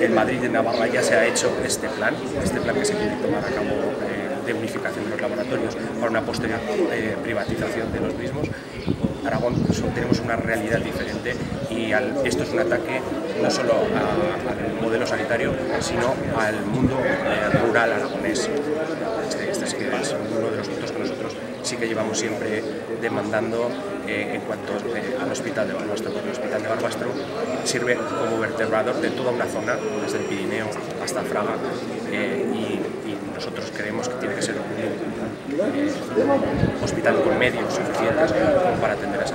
En Madrid y en Navarra ya se ha hecho este plan, este plan que se quiere tomar a cabo eh, de unificación de los laboratorios para una posterior eh, privatización de los mismos. Aragón tenemos una realidad diferente y esto es un ataque no solo al modelo sanitario, sino al mundo eh, rural aragonés. Este, este, es uno de los puntos que nosotros sí que llevamos siempre demandando en cuanto al hospital de Barbastro, porque el hospital de Barbastro sirve como vertebrador de toda una zona, desde el Pirineo hasta Fraga, y, nosotros creemos que tiene que ser un hospital con medios suficientes para atender a.